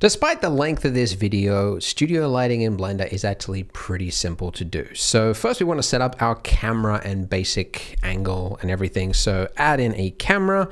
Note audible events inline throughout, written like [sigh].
Despite the length of this video, studio lighting in Blender is actually pretty simple to do. So first we want to set up our camera and basic angle and everything. So add in a camera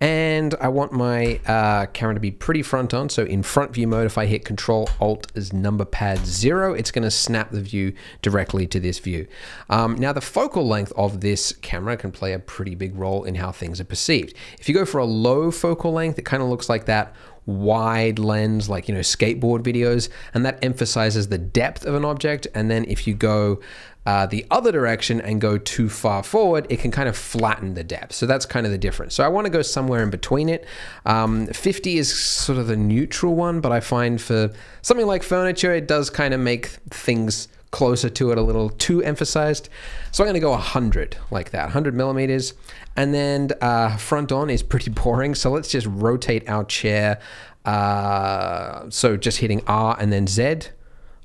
and I want my uh, camera to be pretty front on. So in front view mode, if I hit Control Alt as number pad zero, it's going to snap the view directly to this view. Um, now the focal length of this camera can play a pretty big role in how things are perceived. If you go for a low focal length, it kind of looks like that wide lens, like, you know, skateboard videos, and that emphasizes the depth of an object. And then if you go uh, the other direction and go too far forward, it can kind of flatten the depth. So that's kind of the difference. So I want to go somewhere in between it. Um, 50 is sort of the neutral one, but I find for something like furniture, it does kind of make things closer to it a little too emphasized. So I'm going to go 100 like that, 100 millimeters. And then uh, front on is pretty [laughs] boring. So let's just rotate our chair. Uh, so just hitting R and then Z,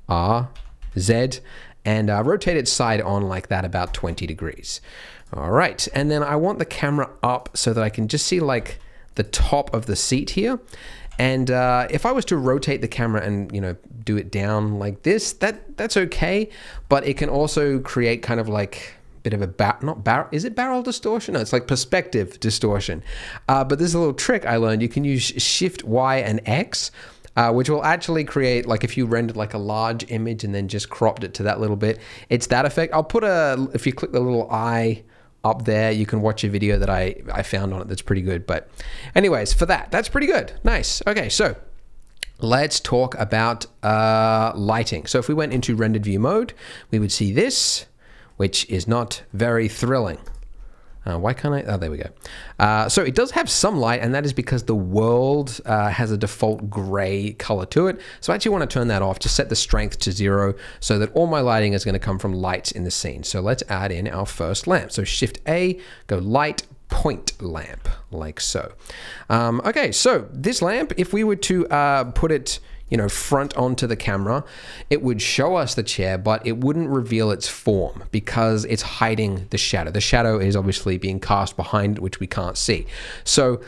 R, Z, and uh, rotate it side on like that about 20 degrees. All right. And then I want the camera up so that I can just see like the top of the seat here. And uh, if I was to rotate the camera and you know do it down like this, that that's okay. But it can also create kind of like a bit of a bar not bar is it barrel distortion? No it's like perspective distortion. Uh, but there's a little trick i learned. You can use shift y and x uh, which will actually create like if you rendered like a large image and then just cropped it to that little bit it's that effect. I'll put a if you click the little eye up there you can watch a video that i i found on it that's pretty good. But anyways for that that's pretty good. Nice. Okay so let's talk about uh, lighting so if we went into rendered view mode we would see this which is not very thrilling. Uh, why can't I? Oh, there we go. Uh, so it does have some light, and that is because the world uh, has a default gray color to it. So I actually want to turn that off, just set the strength to zero so that all my lighting is going to come from lights in the scene. So let's add in our first lamp. So Shift A, go light, point lamp, like so. Um, okay, so this lamp, if we were to uh, put it you know, front onto the camera, it would show us the chair, but it wouldn't reveal its form because it's hiding the shadow. The shadow is obviously being cast behind it, which we can't see. So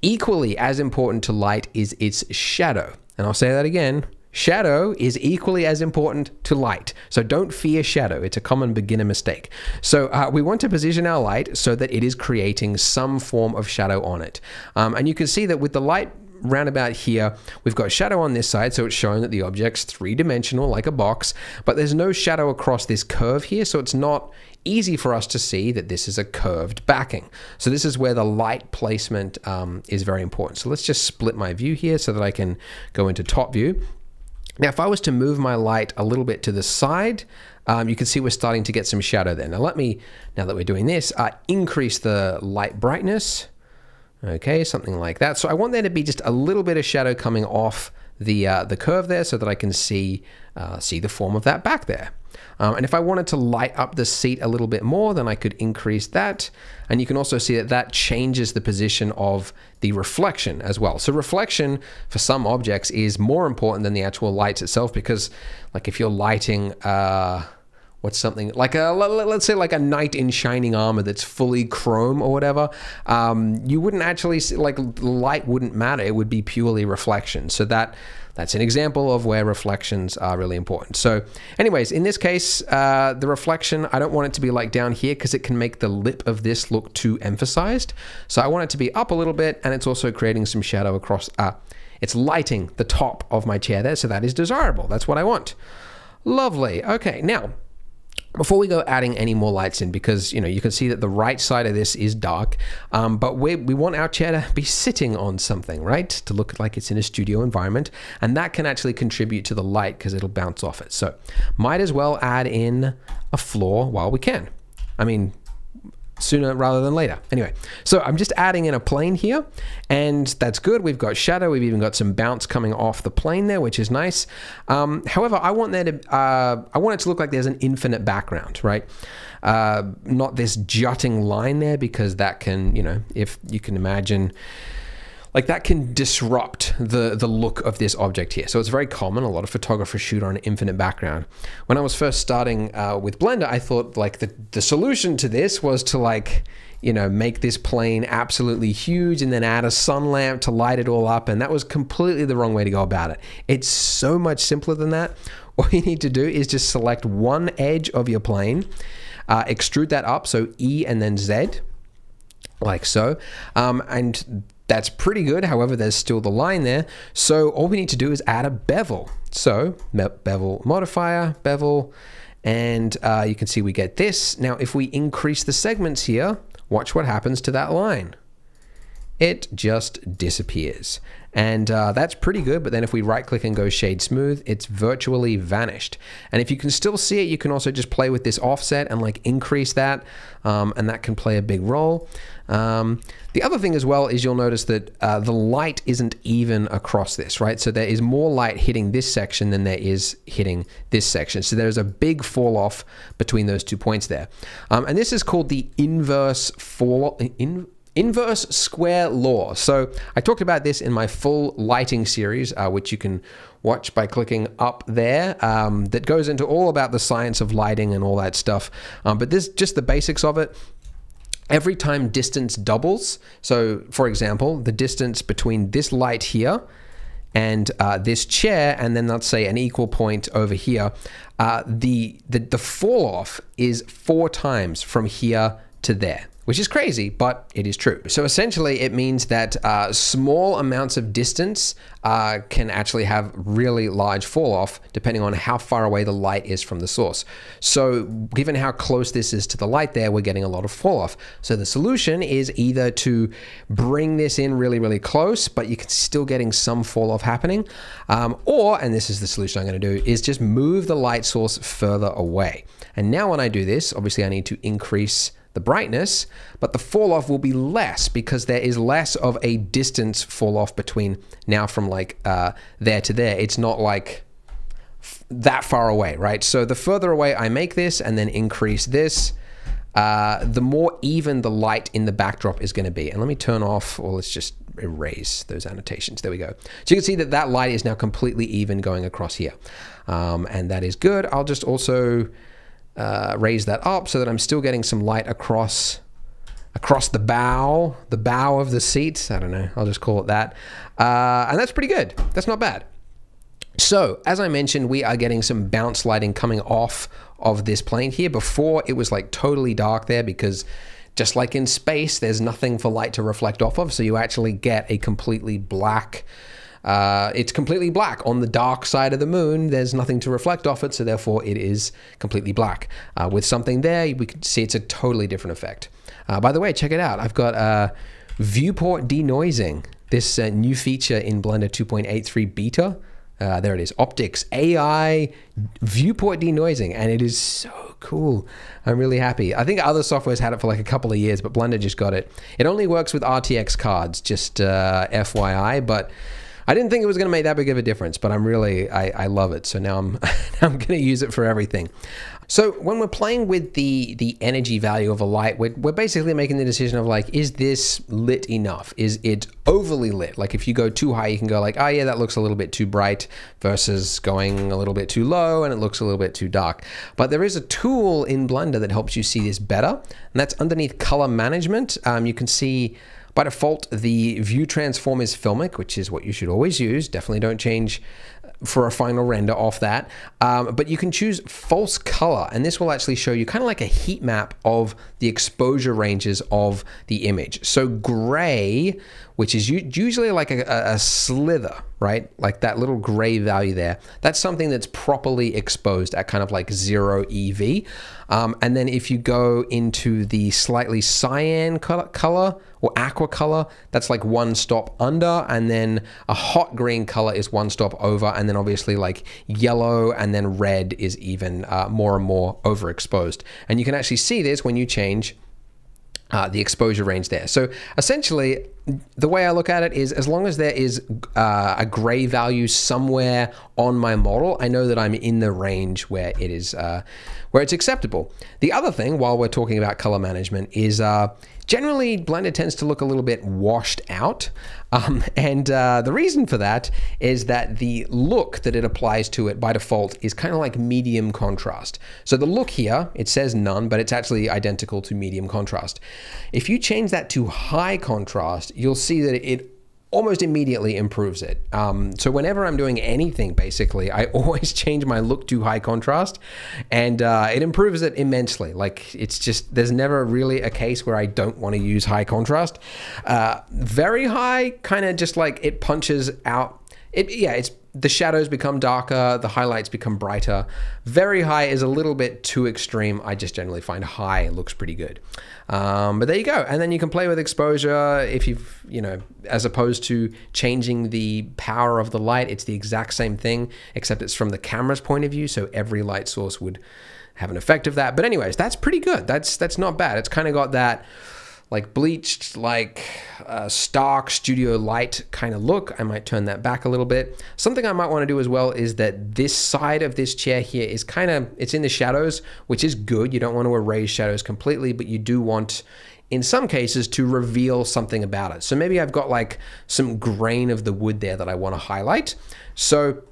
equally as important to light is its shadow. And I'll say that again. Shadow is equally as important to light. So don't fear shadow. It's a common beginner mistake. So uh, we want to position our light so that it is creating some form of shadow on it. Um, and you can see that with the light round about here, we've got shadow on this side, so it's showing that the object's three-dimensional like a box, but there's no shadow across this curve here, so it's not easy for us to see that this is a curved backing. So this is where the light placement um, is very important. So let's just split my view here so that I can go into top view. Now, if I was to move my light a little bit to the side, um, you can see we're starting to get some shadow there. Now let me, now that we're doing this, uh, increase the light brightness. Okay, something like that. So I want there to be just a little bit of shadow coming off the uh, the curve there so that I can see uh, see the form of that back there. Um, and if I wanted to light up the seat a little bit more, then I could increase that. And you can also see that that changes the position of the reflection as well. So reflection for some objects is more important than the actual lights itself because like if you're lighting uh, what's something like a let's say like a knight in shining armor that's fully chrome or whatever um, you wouldn't actually see, like light wouldn't matter. It would be purely reflection. So that that's an example of where reflections are really important. So anyways in this case uh, the reflection I don't want it to be like down here because it can make the lip of this look too emphasized. So I want it to be up a little bit and it's also creating some shadow across uh, it's lighting the top of my chair there so that is desirable. That's what I want. Lovely. Okay now before we go adding any more lights in, because you know you can see that the right side of this is dark, um, but we we want our chair to be sitting on something, right, to look like it's in a studio environment, and that can actually contribute to the light because it'll bounce off it. So might as well add in a floor while we can. I mean, sooner rather than later. Anyway, so I'm just adding in a plane here, and that's good. We've got shadow. We've even got some bounce coming off the plane there, which is nice. Um, however, I want there to, uh, I want it to look like there's an infinite background, right? Uh, not this jutting line there, because that can, you know, if you can imagine like that can disrupt the the look of this object here. So it's very common. A lot of photographers shoot on an infinite background. When I was first starting uh, with Blender, I thought like the the solution to this was to like you know make this plane absolutely huge and then add a sun lamp to light it all up, and that was completely the wrong way to go about it. It's so much simpler than that. [laughs] All you need to do is just select one edge of your plane, uh, extrude that up, so E and then Z like so. Um, and that's pretty good. However, there's still the line there. So all we need to do is add a bevel. So bevel modifier, bevel, and uh, you can see we get this. Now, if we increase the segments here, watch what happens to that line. It just disappears. And uh, that's pretty good, but then if we right click and go shade smooth, it's virtually vanished. And if you can still see it, you can also just play with this offset and like increase that, um, and that can play a big role. Um, the other thing as well is you'll notice that uh, the light isn't even across this, right? So there is more light hitting this section than there is hitting this section. So there's a big fall off between those two points there. Um, and this is called the inverse fall, in, inverse square law. So I talked about this in my full lighting series, uh, which you can watch by clicking up there. Um, that goes into all about the science of lighting and all that stuff. Um, but this just the basics of it every time distance doubles, so for example, the distance between this light here and uh, this chair, and then let's say an equal point over here, uh, the, the, the fall off is four times from here to there which is crazy, but it is true. So essentially, it means that uh, small amounts of distance uh, can actually have really large fall off depending on how far away the light is from the source. So, given how close this is to the light there, we're getting a lot of fall off. So, the solution is either to bring this in really, really close, but you're still getting some fall off happening, um, or, and this is the solution I'm going to do, is just move the light source further away. And now, when I do this, obviously, I need to increase the brightness, but the fall off will be less because there is less of a distance fall off between now from like uh, there to there. It's not like that far away, right? So the further away I make this and then increase this, uh, the more even the light in the backdrop is going to be. And let me turn off, or let's just erase those annotations. There we go. So you can see that that light is now completely even going across here. Um, and that is good. I'll just also uh, raise that up so that I'm still getting some light across across the bow, the bow of the seat. I don't know. I'll just call it that. Uh, and that's pretty good. That's not bad. So, as I mentioned, we are getting some bounce lighting coming off of this plane here. Before, it was like totally dark there because just like in space, there's nothing for light to reflect off of. So you actually get a completely black uh, it's completely black. On the dark side of the moon, there's nothing to reflect off it, so therefore it is completely black. Uh, with something there, we can see it's a totally different effect. Uh, by the way, check it out. I've got uh, viewport denoising, this uh, new feature in Blender 2.83 beta. Uh, there it is, OptiX, AI, viewport denoising, and it is so cool. I'm really happy. I think other softwares had it for like a couple of years, but Blender just got it. It only works with RTX cards, just uh, FYI, but I didn't think it was going to make that big of a difference, but I'm really, I, I love it. So now I'm, [laughs] I'm going to use it for everything. So when we're playing with the the energy value of a light, we're, we're basically making the decision of like, is this lit enough? Is it overly lit? Like if you go too high, you can go like, oh yeah, that looks a little bit too bright versus going a little bit too low and it looks a little bit too dark. But there is a tool in Blender that helps you see this better. And that's underneath color management. Um, you can see by default, the view transform is filmic, which is what you should always use. Definitely don't change for a final render off that. Um, but you can choose false color, and this will actually show you kind of like a heat map of the exposure ranges of the image. So gray, which is usually like a, a slither, right? Like that little gray value there. That's something that's properly exposed at kind of like zero EV. Um, and then if you go into the slightly cyan color, or aqua color, that's like one stop under. And then a hot green color is one stop over. And then obviously like yellow and then red is even uh, more and more overexposed. And you can actually see this when you change uh, the exposure range there. So essentially, the way I look at it is as long as there is uh, a gray value somewhere on my model, I know that I'm in the range where it is uh, where it's acceptable. The other thing, while we're talking about color management, is uh, generally Blender tends to look a little bit washed out. Um, and uh, the reason for that is that the look that it applies to it by default is kind of like medium contrast. So the look here, it says none, but it's actually identical to medium contrast. If you change that to high contrast, you'll see that it almost immediately improves it. Um, so whenever I'm doing anything, basically, I [laughs] always change my look to high contrast, and uh, it improves it immensely. Like it's just there's never really a case where I don't want to use high contrast. Uh, very high, kind of just like it punches out. It yeah, it's the shadows become darker, the highlights become brighter. Very high is a little bit too extreme. I just generally find high looks pretty good. Um, but there you go. And then you can play with exposure if you've, you know, as opposed to changing the power of the light, it's the exact same thing, except it's from the camera's point of view. So every light source would have an effect of that. But anyways, that's pretty good. That's, that's not bad. It's kind of got that like bleached, like uh, stark studio light kind of look. I might turn that back a little bit. Something I might want to do as well is that this side of this chair here is kind of, it's in the shadows, which is good. You don't want to erase shadows completely, but you do want in some cases to reveal something about it. So maybe I've got like some grain of the wood there that I want to highlight. So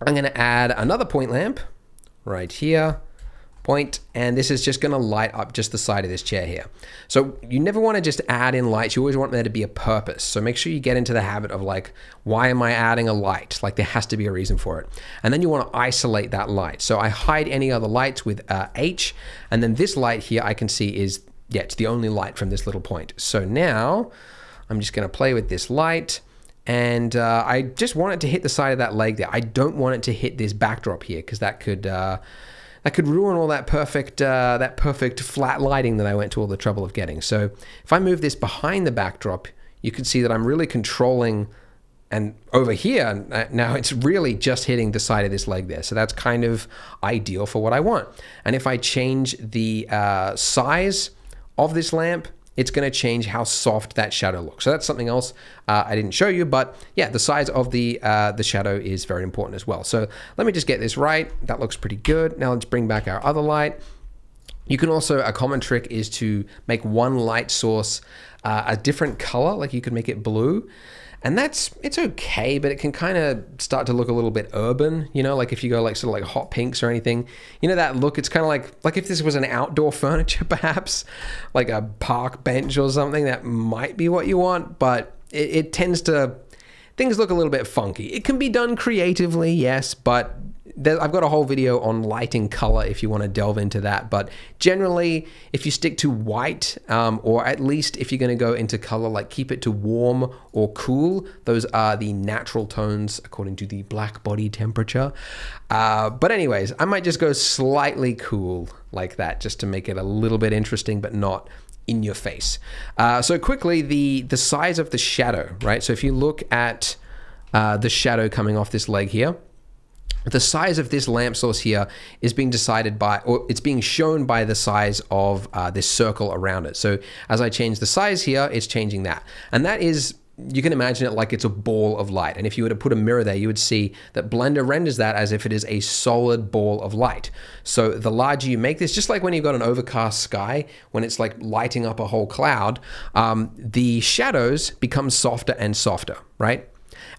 I'm going to add another point lamp right here point, and this is just gonna light up just the side of this chair here. So you never wanna just add in lights, you always want there to be a purpose. So make sure you get into the habit of like, why am I adding a light? Like there has to be a reason for it. And then you wanna isolate that light. So I hide any other lights with uh, H, and then this light here I can see is, yeah, it's the only light from this little point. So now I'm just gonna play with this light, and uh, I just want it to hit the side of that leg there. I don't want it to hit this backdrop here because that could uh, that could ruin all that perfect uh, that perfect flat lighting that I went to all the trouble of getting. So if I move this behind the backdrop, you can see that I'm really controlling and over here uh, now it's really just hitting the side of this leg there so that's kind of ideal for what I want and if I change the uh, size of this lamp it's going to change how soft that shadow looks. So that's something else uh, I didn't show you, but yeah, the size of the uh, the shadow is very important as well. So let me just get this right. That looks pretty good. Now let's bring back our other light. You can also, a common trick is to make one light source uh, a different color, like you could make it blue and that's it's okay but it can kind of start to look a little bit urban you know like if you go like sort of like hot pinks or anything. You know that look it's kind of like like if this was an outdoor [laughs] furniture perhaps like a park bench or something that might be what you want but it, it tends to things look a little bit funky. It can be done creatively yes but there, I've got a whole video on lighting color if you want to delve into that. But generally, if you stick to white, um, or at least if you're going to go into color, like keep it to warm or cool, those are the natural tones according to the black body temperature. Uh, but anyways, I might just go slightly cool like that just to make it a little bit interesting, but not in your face. Uh, so quickly, the the size of the shadow, right? So if you look at uh, the shadow coming off this leg here, the size of this lamp source here is being decided by, or it's being shown by the size of uh, this circle around it. So as I change the size here, it's changing that. And that is, you can imagine it like it's a ball of light. And if you were to put a mirror there, you would see that Blender renders that as if it is a solid ball of light. So the larger you make this, just like when you've got an overcast sky, when it's like lighting up a whole cloud, um, the shadows become softer and softer, right?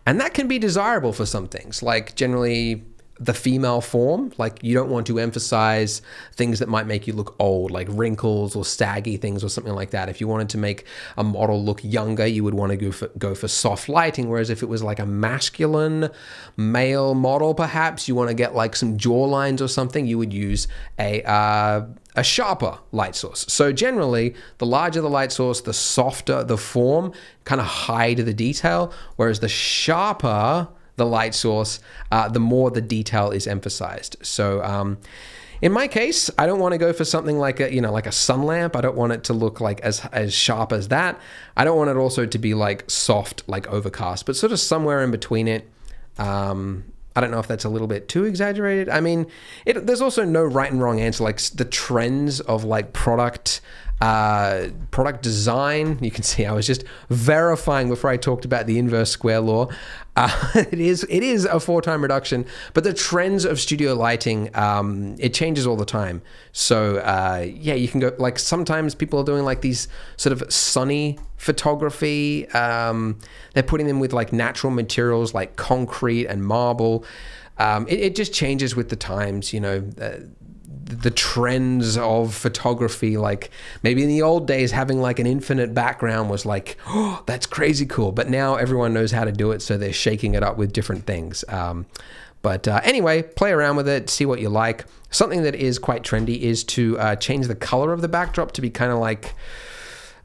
And that can be desirable for some things, like generally the female form. Like you don't want to emphasize things that might make you look old, like wrinkles or saggy things or something like that. If you wanted to make a model look younger, you would want to go for, go for soft lighting. Whereas if it was like a masculine male model, perhaps you want to get like some jaw lines or something, you would use a uh, a sharper light source. So generally, the larger the light source, the softer the form, kind of hide the detail. Whereas the sharper the light source, uh, the more the detail is emphasized. So um, in my case, I don't want to go for something like a you know like a sun lamp. I don't want it to look like as as sharp as that. I don't want it also to be like soft like overcast, but sort of somewhere in between it. Um, I don't know if that's a little bit too exaggerated. I mean, it, there's also no right and wrong answer. Like the trends of like product Uh, product design, you can see I was just verifying before I talked about the inverse square law. Uh, [laughs] it is it is a four time reduction, but the trends of studio lighting um, it changes all the time. So uh, yeah, you can go like sometimes people are doing like these sort of sunny photography. Um, they're putting them with like natural materials like concrete and marble. Um, it, it, just changes with the times, you know. The trends of photography like maybe in the old days having like an infinite background was like oh that's crazy cool. But now everyone knows how to do it so they're shaking it up with different things. Um, but uh, anyway play around with it see what you like. Something that is quite trendy is to uh, change the color of the backdrop to be kind of like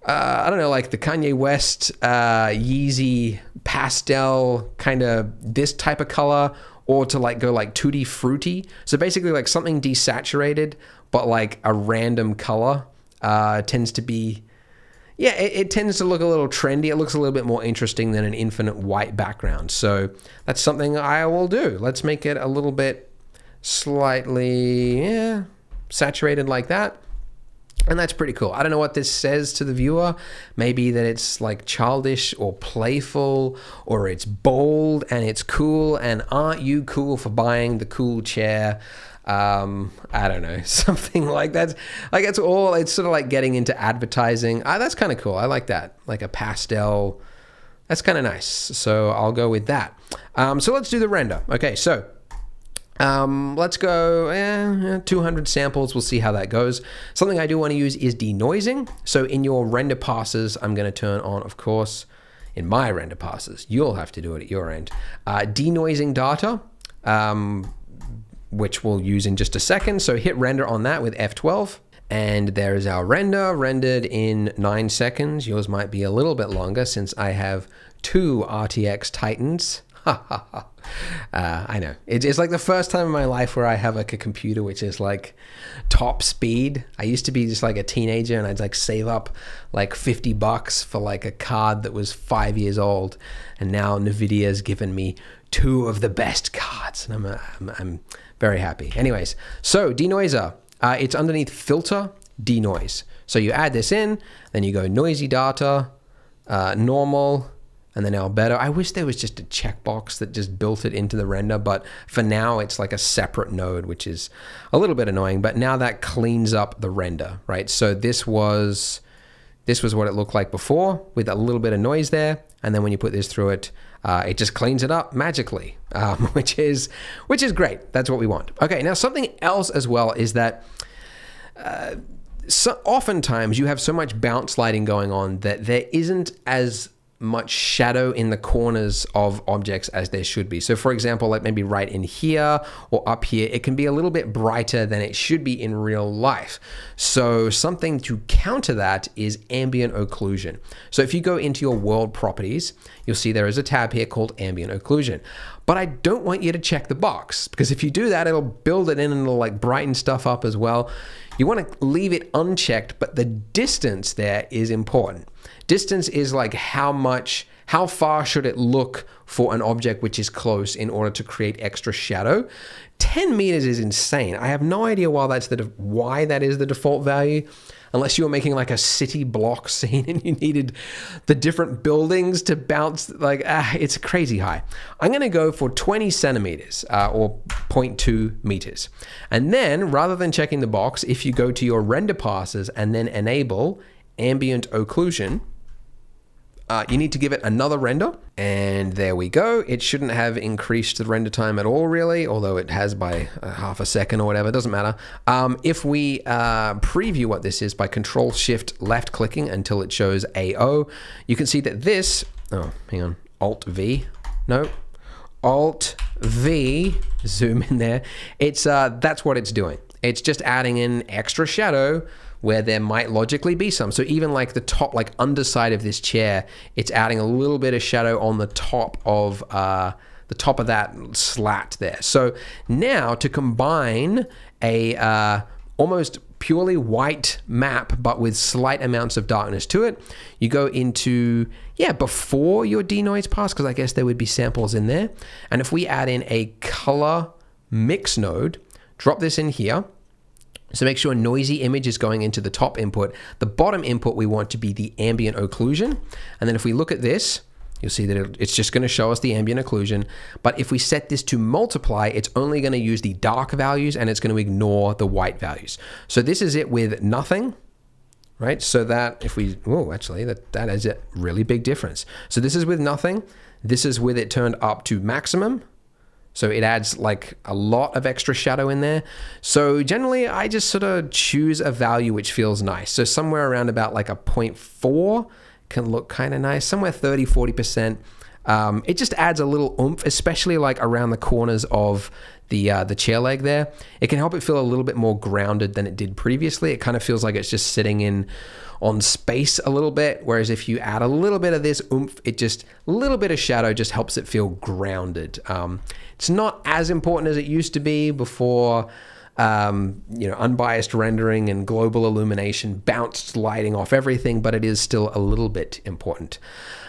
uh, I don't know, like the Kanye West uh, Yeezy pastel kind of this type of color, or to like go like tutti fruity. So basically, like something desaturated, but like a random color uh, tends to be. Yeah, it, it, tends to look a little trendy. It looks a little bit more interesting than an infinite white background. So that's something I will do. Let's make it a little bit slightly yeah, saturated like that. And that's pretty cool. I don't know what this says to the viewer. Maybe that it's like childish or playful, or it's bold and it's cool. And aren't you cool for buying the cool chair? Um, I don't know, [laughs] something like that. Like it's all. It's sort of like getting into advertising. Ah, that's kind of cool. I like that. Like a pastel. That's kind of nice. So I'll go with that. Um, so let's do the render. Okay, so um, let's go eh, 200 samples. We'll see how that goes. Something I do want to use is denoising. So in your render passes, I'm going to turn on, of course, in my render passes. You'll have to do it at your end. Uh, denoising data, um, which we'll use in just a second. So hit render on that with F12. And there's our render rendered in nine seconds. Yours might be a little bit longer since I have two RTX Titans. [laughs] Uh, I know. It's, it's like the first time in my life where I have like a computer which is like top speed. I used to be just like a teenager and I'd like save up like 50 bucks for like a card that was five years old. And now NVIDIA's given me two of the best cards. And I'm, uh, I'm, I'm very happy. Anyways, so denoiser. Uh, it's underneath filter, denoise. So you add this in, then you go noisy data, uh, normal, and then albedo. I wish there was just a checkbox that just built it into the render, but for now it's like a separate node, which is a little bit annoying. But now that cleans up the render, right? So this was this was what it looked like before with a little bit of noise there, and then when you put this through it, uh, it just cleans it up magically, [laughs] um, which is which is great. That's what we want. Okay, now something else as well is that. Uh, so oftentimes you have so much bounce lighting going on that there isn't as much shadow in the corners of objects as there should be. So for example, like maybe right in here or up here, it can be a little bit brighter than it should be in real life. So something to counter that is ambient occlusion. So if you go into your world properties, you'll see there is a tab here called ambient occlusion. But I don't want you to check the box because if you do that, it'll build it in and it'll like brighten stuff up as well. You want to leave it unchecked, but the distance there is important. Distance is like how much, how far should it look for an object which is close in order to create extra shadow. 10 meters is insane. I have no idea why that's the why that is the default value unless you were making like a city block [laughs] scene and you needed the different buildings to bounce like ah, it's crazy high i'm going to go for 20 centimeters uh, or 0.2 meters and then rather than checking the box if you go to your render passes and then enable ambient occlusion uh, you need to give it another render, and there we go. It shouldn't have increased the render time at all, really, although it has by uh, half a second or whatever, it doesn't matter. Um, if we uh, preview what this is by Control Shift left clicking until it shows AO, you can see that this, oh, hang on, Alt V, no, Alt V, zoom in there. It's uh, that's what it's doing. It's just adding in extra shadow where there might logically be some. So even like the top, like underside of this chair, it's adding a little bit of shadow on the top of uh, the top of that slat there. So now to combine a uh, almost purely white map, but with slight amounts of darkness to it. You go into, yeah, before your denoise pass, because I guess there would be samples in there. And if we add in a color mix node, drop this in here, So make sure a noisy image is going into the top input. The bottom input we want to be the ambient occlusion. And then if we look at this, you'll see that it's just going to show us the ambient occlusion. But if we set this to multiply, it's only going to use the dark values and it's going to ignore the white values. So this is it with nothing, right? So that if we, oh, actually that, that is a really big difference. So this is with nothing. This is with it turned up to maximum. So it adds like a lot of extra shadow in there. So generally I just sort of choose a value which feels nice. So somewhere around about like a 0.4 can look kind of nice, somewhere 30, 40%. Um, it just adds a little oomph, especially like around the corners of the uh, the chair leg there. It can help it feel a little bit more grounded than it did previously. It kind of feels like it's just sitting in on space a little bit. Whereas if you add a little bit of this oomph, it just a little bit of shadow just helps it feel grounded. Um, it's not as important as it used to be before um, you know, unbiased rendering and global illumination, bounced lighting off everything, but it is still a little bit important.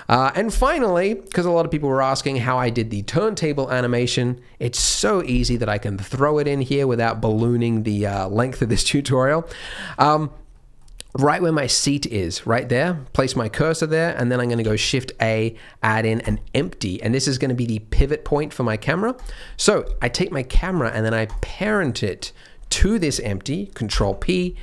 Uh, and finally, because a lot of people were asking how I did the turntable animation, it's so easy that I can throw it in here without ballooning the uh, length of this [laughs] tutorial. Um, right where my seat is, right there, place my cursor there, and then I'm gonna go Shift A, add in an empty, and this is gonna be the pivot point for my camera. So I take my camera and then I parent it to this empty, Control P,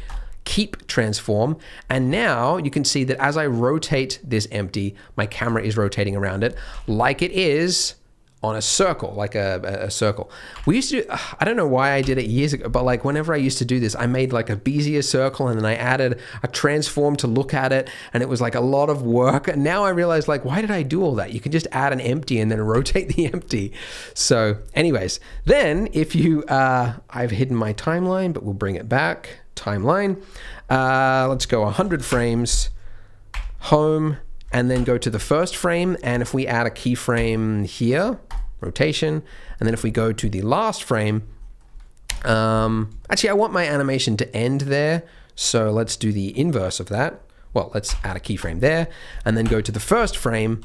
keep transform. And now you can see that as I rotate this empty, my camera is rotating around it like it is on a circle, like a, a, circle. We used to, I don't know why I did it years ago, but like whenever I used to do this, I made like a Bezier circle and then I added a transform to look at it and it was like a lot of work. And now I realize like, why did I do all that? You can just add an empty and then [laughs] rotate the empty. So anyways, then if you, uh, I've hidden my timeline, but we'll bring it back, timeline. Uh, let's go 100 frames, home, and then go to the first frame. And if we add a keyframe here, rotation, and then if we go to the last frame, um, actually I want my animation to end there. So let's do the inverse of that. Well, let's add a keyframe there and then go to the first frame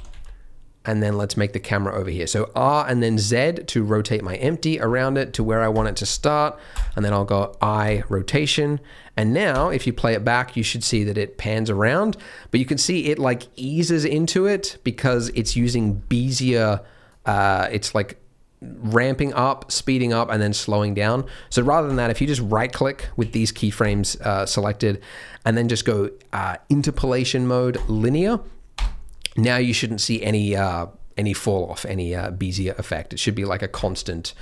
and then let's make the camera over here. So R and then Z to rotate my empty around it to where I want it to start. And then I'll go I rotation. And now if you play it back, you should see that it pans around, but you can see it like eases into it because it's using Bezier. Uh, it's like ramping up, speeding up, and then slowing down. So rather than that, if you just right click with these keyframes uh, selected and then just go uh, interpolation mode linear, now you shouldn't see any uh, any fall off, any uh, Bezier effect. It should be like a constant,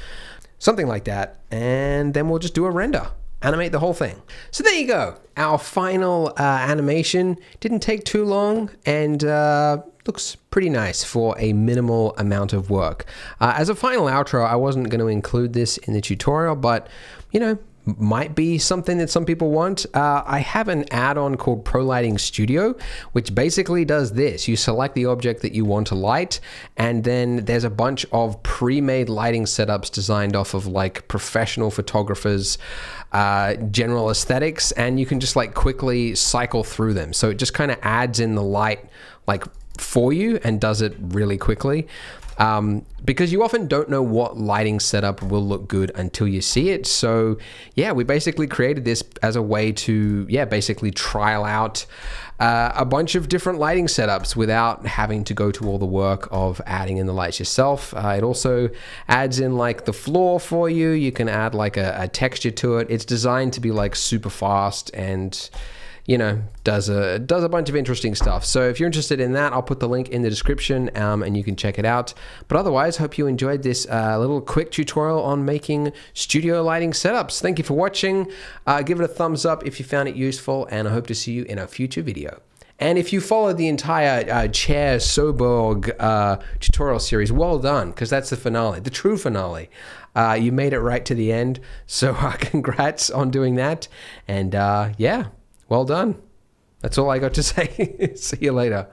something like that. And then we'll just do a render, animate the whole thing. So there you go. Our final uh, animation didn't take too long and uh, looks pretty nice for a minimal amount of work. Uh, as a final outro, I wasn't going to include this in the tutorial, but you know, might be something that some people want. Uh, I have an add-on called Pro Lighting Studio, which basically does this. You select the object that you want to light, and then there's a bunch of pre-made lighting setups designed off of like professional photographers, uh, general aesthetics, and you can just like quickly cycle through them. So it just kind of adds in the light like for you and does it really quickly um, because you often don't know what lighting setup will look good until you see it. So yeah, we basically created this as a way to yeah basically trial out uh, a bunch of different lighting setups without having to go to all the work of adding in the lights yourself. Uh, it also adds in like the floor for you. You can add like a, a texture to it. It's designed to be like super fast and you know, does a does a bunch of interesting stuff. So if you're interested in that, I'll put the link in the description um, and you can check it out. But otherwise, hope you enjoyed this uh, little quick tutorial on making studio lighting setups. Thank you for watching. Uh, give it a thumbs up if you found it useful, and I hope to see you in a future video. And if you followed the entire uh, Chair Soborg uh, tutorial series, well done, because that's the finale, the true finale. Uh, you made it right to the end, so [laughs] uh, congrats on doing that. And uh, yeah, well done. That's all I got to [laughs] say. See you later.